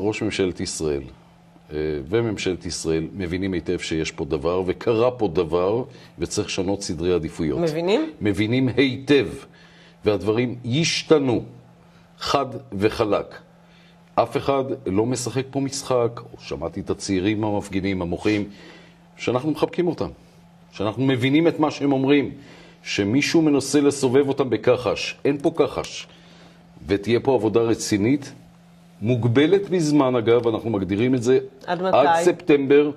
ראש ממשלת ישראל אה, וממשלת ישראל מבינים היטב שיש פה דבר, וקרה פה דבר, וצריך לשנות סדרי עדיפויות. מבינים? מבינים היטב, והדברים ישתנו, חד וחלק. אף אחד לא משחק פה משחק, או שמעתי את הצעירים המפגינים, המוחים, שאנחנו מחבקים אותם, שאנחנו מבינים את מה שהם אומרים, שמישהו מנסה לסובב אותם בכחש. אין פה כחש. ותהיה פה עבודה רצינית, מוגבלת בזמן אגב, אנחנו מגדירים את זה עד מתי? עד ספטמבר.